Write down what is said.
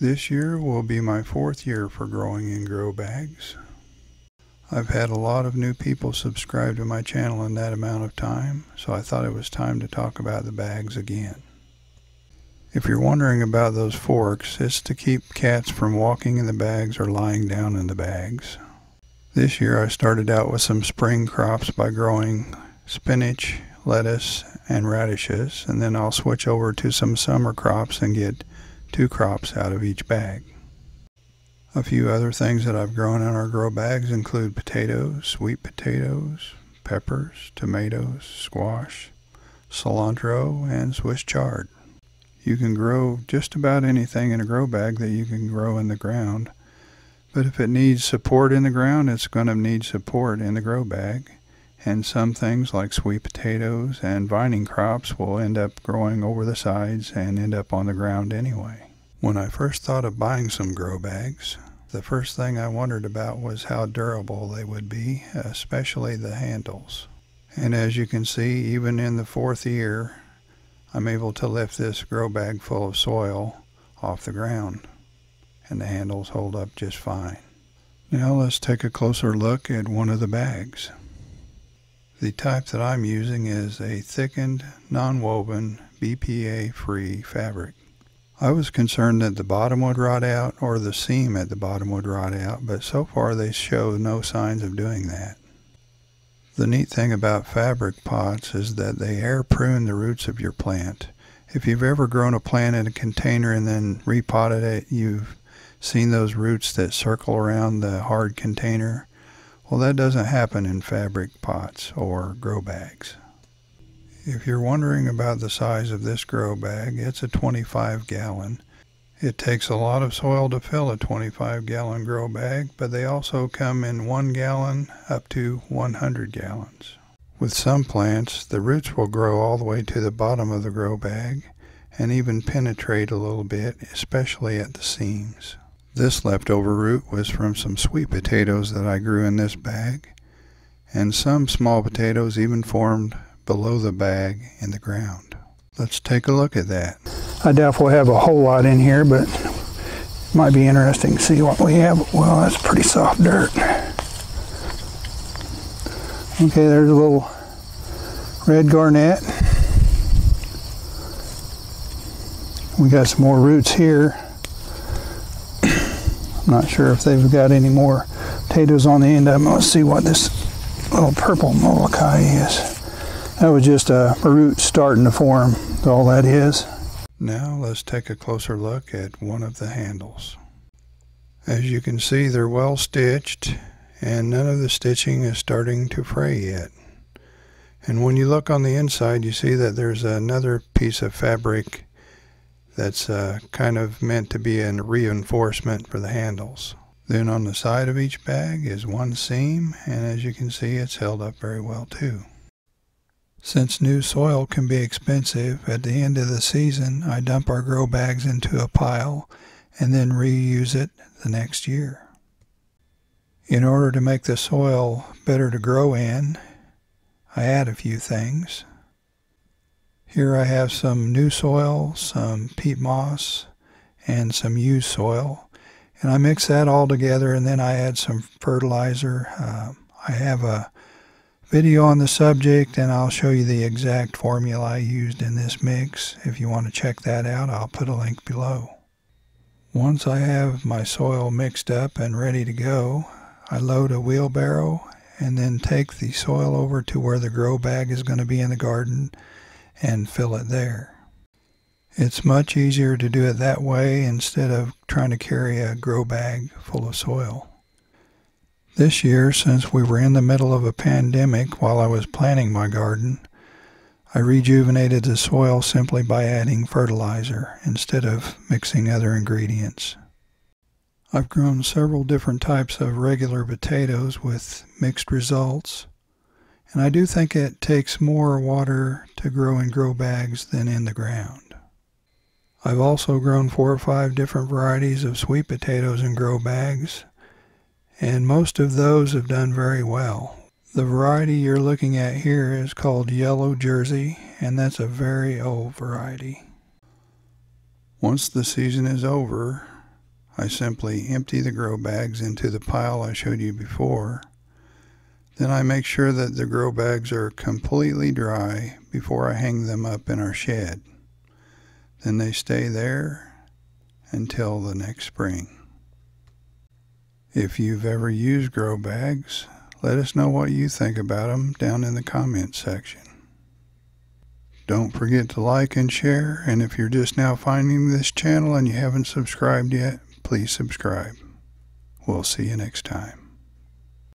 This year will be my fourth year for growing in grow bags. I've had a lot of new people subscribe to my channel in that amount of time, so I thought it was time to talk about the bags again. If you're wondering about those forks, it's to keep cats from walking in the bags or lying down in the bags. This year I started out with some spring crops by growing spinach, lettuce, and radishes, and then I'll switch over to some summer crops and get two crops out of each bag. A few other things that I've grown in our grow bags include potatoes, sweet potatoes, peppers, tomatoes, squash, cilantro, and Swiss chard. You can grow just about anything in a grow bag that you can grow in the ground, but if it needs support in the ground, it's going to need support in the grow bag. And some things like sweet potatoes and vining crops will end up growing over the sides and end up on the ground anyway. When I first thought of buying some grow bags, the first thing I wondered about was how durable they would be, especially the handles. And as you can see, even in the fourth year, I'm able to lift this grow bag full of soil off the ground, and the handles hold up just fine. Now let's take a closer look at one of the bags. The type that I'm using is a thickened, non-woven, BPA-free fabric. I was concerned that the bottom would rot out or the seam at the bottom would rot out, but so far they show no signs of doing that. The neat thing about fabric pots is that they air prune the roots of your plant. If you've ever grown a plant in a container and then repotted it, you've seen those roots that circle around the hard container. Well, that doesn't happen in fabric pots or grow bags. If you're wondering about the size of this grow bag, it's a 25 gallon. It takes a lot of soil to fill a 25 gallon grow bag, but they also come in 1 gallon up to 100 gallons. With some plants, the roots will grow all the way to the bottom of the grow bag and even penetrate a little bit, especially at the seams. This leftover root was from some sweet potatoes that I grew in this bag, and some small potatoes even formed below the bag in the ground. Let's take a look at that. I doubt we'll have a whole lot in here, but it might be interesting to see what we have. Well, that's pretty soft dirt. Okay, there's a little red garnet. We got some more roots here. I'm not sure if they've got any more potatoes on the end of them. Let's see what this little purple molokai is. That was just a root starting to form, all that is. Now let's take a closer look at one of the handles. As you can see, they're well stitched and none of the stitching is starting to fray yet. And when you look on the inside, you see that there's another piece of fabric that's uh, kind of meant to be a reinforcement for the handles. Then on the side of each bag is one seam, and as you can see, it's held up very well too. Since new soil can be expensive, at the end of the season I dump our grow bags into a pile and then reuse it the next year. In order to make the soil better to grow in, I add a few things. Here I have some new soil, some peat moss, and some used soil. And I mix that all together and then I add some fertilizer. Uh, I have a video on the subject and I'll show you the exact formula I used in this mix. If you want to check that out, I'll put a link below. Once I have my soil mixed up and ready to go, I load a wheelbarrow and then take the soil over to where the grow bag is going to be in the garden and fill it there. It's much easier to do it that way instead of trying to carry a grow bag full of soil. This year, since we were in the middle of a pandemic while I was planting my garden, I rejuvenated the soil simply by adding fertilizer instead of mixing other ingredients. I've grown several different types of regular potatoes with mixed results, and I do think it takes more water to grow in grow bags than in the ground. I've also grown four or five different varieties of sweet potatoes in grow bags, and most of those have done very well. The variety you're looking at here is called Yellow Jersey, and that's a very old variety. Once the season is over, I simply empty the grow bags into the pile I showed you before. Then I make sure that the grow bags are completely dry before I hang them up in our shed. Then they stay there until the next spring. If you've ever used grow bags, let us know what you think about them down in the comments section. Don't forget to like and share, and if you're just now finding this channel and you haven't subscribed yet, please subscribe. We'll see you next time.